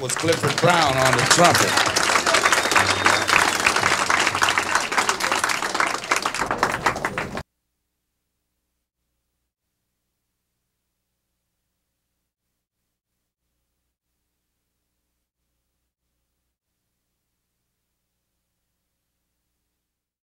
was Clifford Brown on the trumpet.